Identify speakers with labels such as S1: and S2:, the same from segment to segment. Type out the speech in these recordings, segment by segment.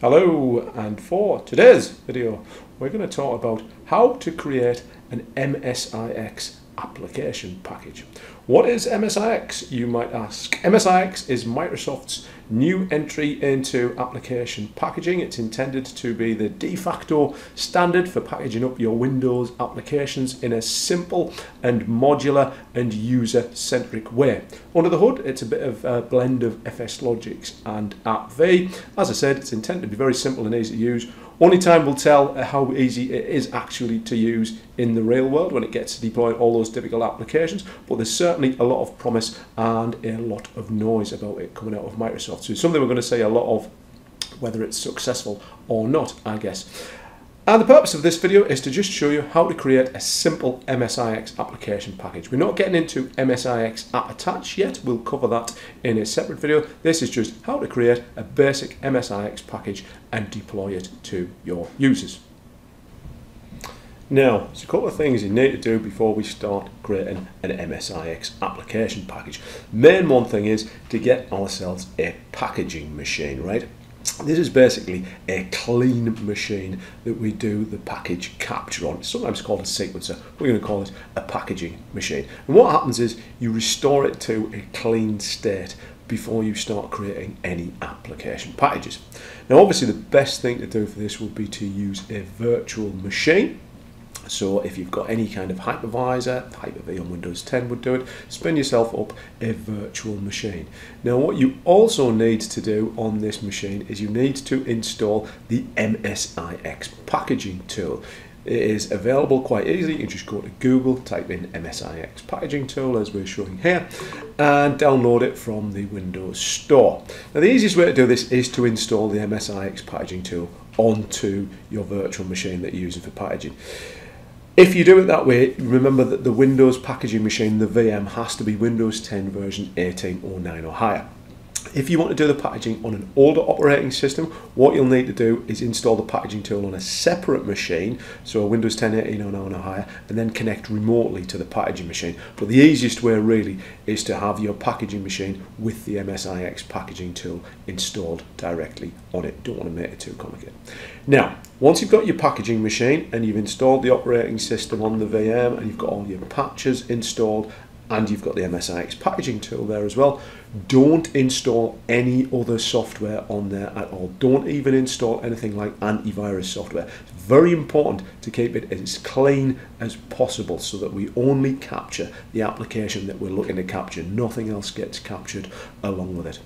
S1: Hello, and for today's video, we're going to talk about how to create an MSIX application package. What is MSIX, you might ask? MSIX is Microsoft's new entry into application packaging. It's intended to be the de facto standard for packaging up your Windows applications in a simple and modular and user-centric way. Under the hood, it's a bit of a blend of FSLogix and AppV. As I said, it's intended to be very simple and easy to use Only time will tell how easy it is actually to use in the real world when it gets to deploy all those difficult applications, but there's certainly a lot of promise and a lot of noise about it coming out of Microsoft. So something we're going to say a lot of whether it's successful or not, I guess. And the purpose of this video is to just show you how to create a simple MSIX application package. We're not getting into MSIX app attach yet. We'll cover that in a separate video. This is just how to create a basic MSIX package and deploy it to your users. Now, there's a couple of things you need to do before we start creating an MSIX application package. Main one thing is to get ourselves a packaging machine, right? This is basically a clean machine that we do the package capture on. It's sometimes called a sequencer. We're going to call it a packaging machine. And what happens is you restore it to a clean state before you start creating any application packages. Now obviously the best thing to do for this would be to use a virtual machine so if you've got any kind of hypervisor, Hyper-V on Windows 10 would do it, spin yourself up a virtual machine. Now what you also need to do on this machine is you need to install the MSIX packaging tool. It is available quite easily. You just go to Google, type in MSIX packaging tool as we're showing here, and download it from the Windows Store. Now the easiest way to do this is to install the MSIX packaging tool onto your virtual machine that you're using for packaging. If you do it that way, remember that the Windows packaging machine, the VM, has to be Windows 10 version 18 or 9 or higher. If you want to do the packaging on an older operating system, what you'll need to do is install the packaging tool on a separate machine, so a Windows 10, 18 or 9 or higher, and then connect remotely to the packaging machine. But the easiest way really is to have your packaging machine with the MSIX packaging tool installed directly on it. Don't want to make it too complicated. Now, once you've got your packaging machine and you've installed the operating system on the VM and you've got all your patches installed and you've got the MSIX packaging tool there as well. Don't install any other software on there at all. Don't even install anything like antivirus software. It's very important to keep it as clean as possible so that we only capture the application that we're looking to capture. Nothing else gets captured along with it.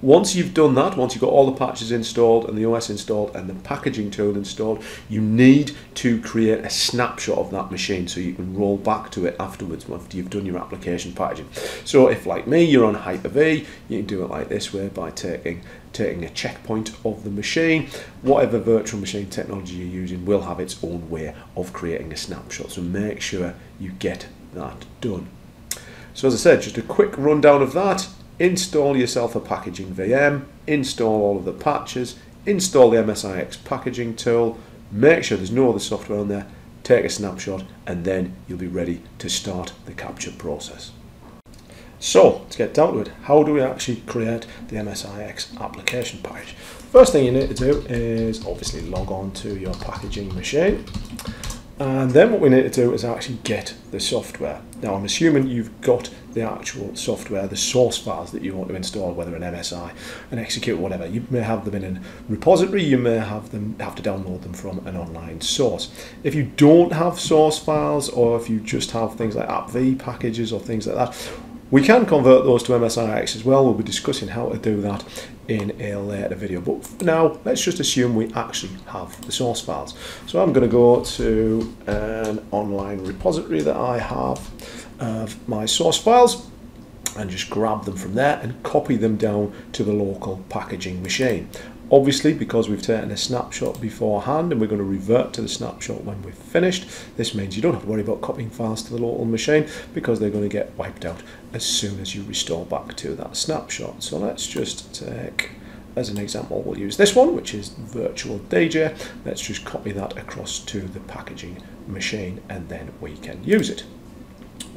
S1: Once you've done that, once you've got all the patches installed and the OS installed and the packaging tool installed, you need to create a snapshot of that machine so you can roll back to it afterwards after you've done your application packaging. So if like me, you're on Hyper-V, you can do it like this way by taking taking a checkpoint of the machine. Whatever virtual machine technology you're using will have its own way of creating a snapshot. So make sure you get that done. So as I said, just a quick rundown of that install yourself a packaging VM, install all of the patches, install the MSIX packaging tool, make sure there's no other software on there, take a snapshot, and then you'll be ready to start the capture process. So, to get down to it, how do we actually create the MSIX application package? First thing you need to do is obviously log on to your packaging machine. And then what we need to do is actually get the software. Now I'm assuming you've got the actual software, the source files that you want to install, whether an MSI, an execute, whatever. You may have them in a repository, you may have them have to download them from an online source. If you don't have source files or if you just have things like AppV packages or things like that, we can convert those to MSIX as well. We'll be discussing how to do that in a later video. But for now, let's just assume we actually have the source files. So I'm going to go to an online repository that I have of my source files and just grab them from there and copy them down to the local packaging machine. Obviously, because we've taken a snapshot beforehand and we're going to revert to the snapshot when we've finished, this means you don't have to worry about copying files to the local machine because they're going to get wiped out as soon as you restore back to that snapshot. So let's just take, as an example, we'll use this one, which is virtual DJ. Let's just copy that across to the packaging machine and then we can use it.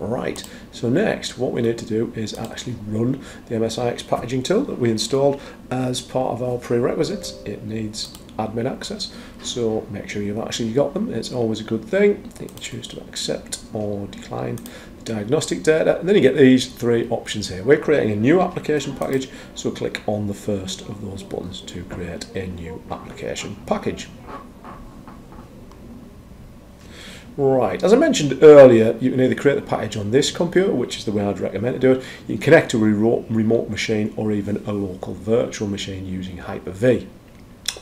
S1: Right, so next what we need to do is actually run the MSIX packaging tool that we installed as part of our prerequisites. It needs admin access, so make sure you've actually got them. It's always a good thing. You can choose to accept or decline diagnostic data. And then you get these three options here. We're creating a new application package, so click on the first of those buttons to create a new application package. Right, as I mentioned earlier, you can either create the package on this computer, which is the way I'd recommend to do it. You can connect to a remote machine or even a local virtual machine using Hyper-V.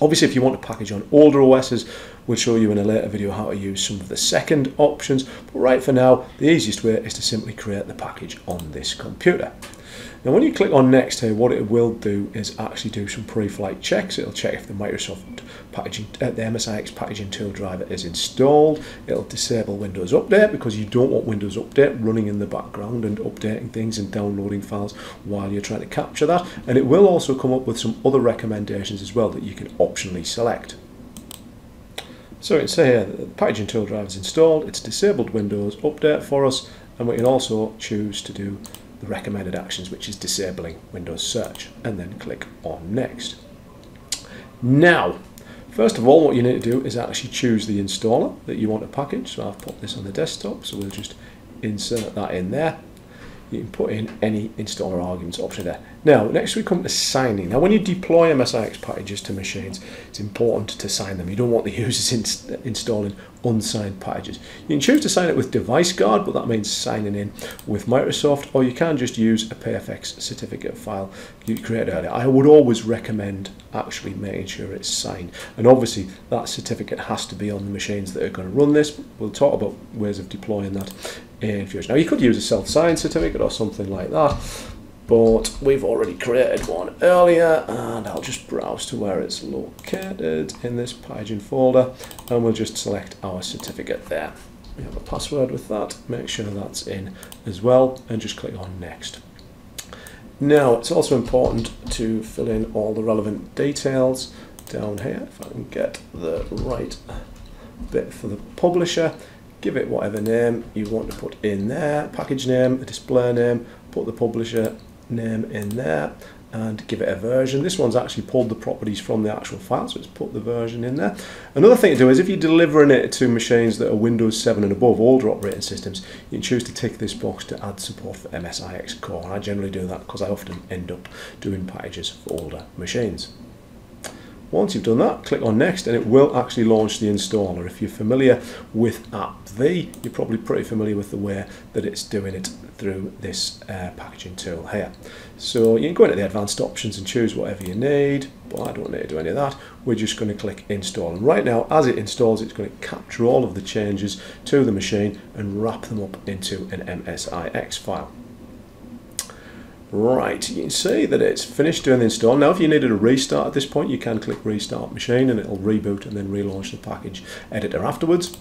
S1: Obviously, if you want to package on older OSs, we'll show you in a later video how to use some of the second options. But right for now, the easiest way is to simply create the package on this computer. Now when you click on next here, what it will do is actually do some pre-flight checks. It'll check if the Microsoft packaging, uh, the MSIX packaging tool driver is installed. It'll disable Windows Update because you don't want Windows Update running in the background and updating things and downloading files while you're trying to capture that. And it will also come up with some other recommendations as well that you can optionally select. So it's here that the packaging tool driver is installed, it's disabled Windows Update for us, and we can also choose to do the recommended actions, which is disabling Windows Search, and then click on Next. Now, first of all, what you need to do is actually choose the installer that you want to package. So I've put this on the desktop, so we'll just insert that in there you can put in any installer arguments option there. Now, next we come to signing. Now, when you deploy MSIX packages to machines, it's important to sign them. You don't want the users in installing unsigned packages. You can choose to sign it with Device Guard, but that means signing in with Microsoft, or you can just use a PFX certificate file you created earlier. I would always recommend actually making sure it's signed. And obviously, that certificate has to be on the machines that are going to run this. We'll talk about ways of deploying that in future. Now, you could use a self-signed certificate or something like that, but we've already created one earlier and I'll just browse to where it's located in this packaging folder and we'll just select our certificate there. We have a password with that, make sure that's in as well and just click on next. Now it's also important to fill in all the relevant details down here if I can get the right bit for the publisher give it whatever name you want to put in there package name, display name, put the publisher name in there and give it a version. This one's actually pulled the properties from the actual file, so it's put the version in there. Another thing to do is if you're delivering it to machines that are Windows 7 and above, older operating systems, you can choose to tick this box to add support for MSIX Core. And I generally do that because I often end up doing packages for older machines. Once you've done that, click on next and it will actually launch the installer. If you're familiar with app-v, you're probably pretty familiar with the way that it's doing it through this uh, packaging tool here. So you can go into the advanced options and choose whatever you need, but I don't need to do any of that. We're just going to click install. And right now, as it installs, it's going to capture all of the changes to the machine and wrap them up into an MSIX file. Right, you can see that it's finished doing the install. Now if you needed a restart at this point, you can click restart machine and it'll reboot and then relaunch the package editor afterwards.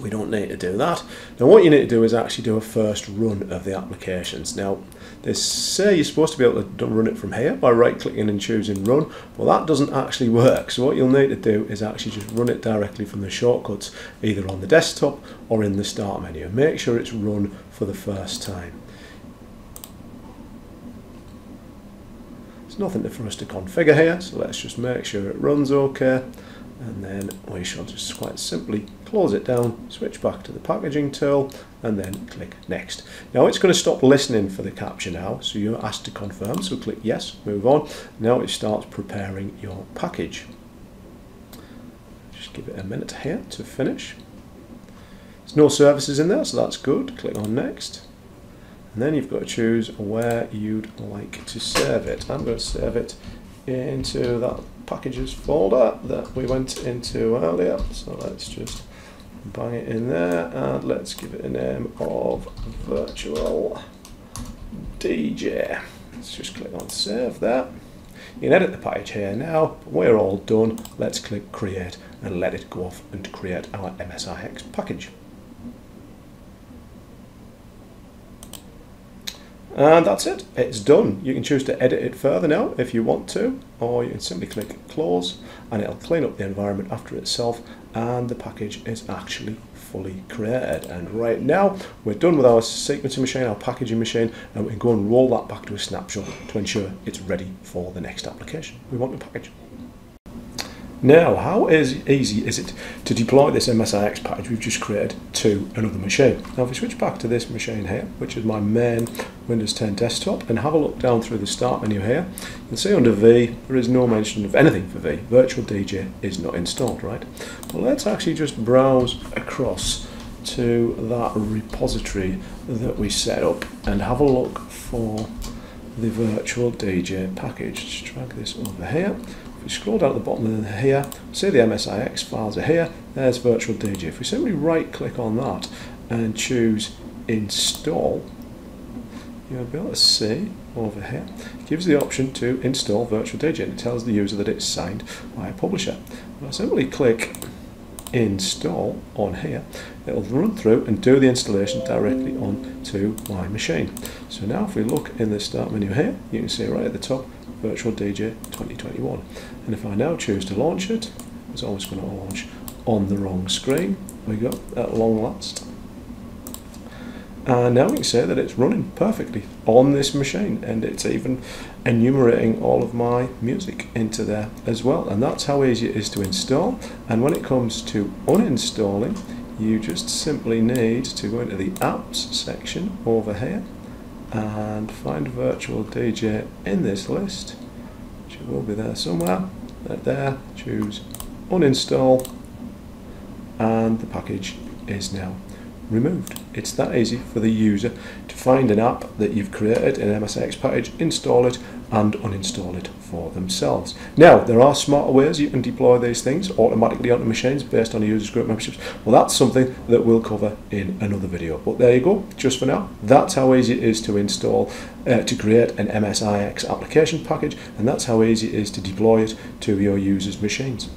S1: We don't need to do that. Now what you need to do is actually do a first run of the applications. Now they say you're supposed to be able to run it from here by right clicking and choosing run. Well that doesn't actually work. So what you'll need to do is actually just run it directly from the shortcuts either on the desktop or in the start menu. Make sure it's run for the first time. Nothing for us to configure here, so let's just make sure it runs okay. And then we shall just quite simply close it down, switch back to the packaging tool, and then click next. Now it's going to stop listening for the capture now, so you're asked to confirm, so click yes, move on. Now it starts preparing your package. Just give it a minute here to finish. There's no services in there, so that's good. Click on next and then you've got to choose where you'd like to save it. I'm going to save it into that packages folder that we went into earlier. So let's just bang it in there and let's give it a name of virtual DJ. Let's just click on save there. You can edit the package here now. We're all done. Let's click create and let it go off and create our MSIX package. And that's it, it's done. You can choose to edit it further now if you want to, or you can simply click close and it'll clean up the environment after itself and the package is actually fully created. And right now, we're done with our sequencing machine, our packaging machine, and we can go and roll that back to a snapshot to ensure it's ready for the next application we want to package. Now, how is easy is it to deploy this MSIX package we've just created to another machine? Now, if we switch back to this machine here, which is my main Windows 10 desktop, and have a look down through the Start menu here, you'll see under V, there is no mention of anything for V. Virtual DJ is not installed, right? Well, let's actually just browse across to that repository that we set up and have a look for the virtual DJ package. Just drag this over here if we scroll down to the bottom of here, see the MSIX files are here, there's Virtual DJ. If we simply right click on that and choose install, you'll be able to see over here, it gives the option to install Virtual DJ and it tells the user that it's signed by a publisher. If I simply click install on here, it'll run through and do the installation directly onto my machine. So now if we look in the start menu here, you can see right at the top Virtual DJ 2021. And if I now choose to launch it, it's always going to launch on the wrong screen. we go, at long last. And now we can say that it's running perfectly on this machine and it's even enumerating all of my music into there as well. And that's how easy it is to install. And when it comes to uninstalling, you just simply need to go into the apps section over here and find virtual DJ in this list. Which will be there somewhere. Right there. Choose uninstall. And the package is now removed. It's that easy for the user to find an app that you've created, an MSIX package, install it and uninstall it for themselves. Now, there are smarter ways you can deploy these things automatically onto machines based on user's group memberships. Well, that's something that we'll cover in another video. But there you go, just for now. That's how easy it is to install, uh, to create an MSIX application package, and that's how easy it is to deploy it to your users' machines.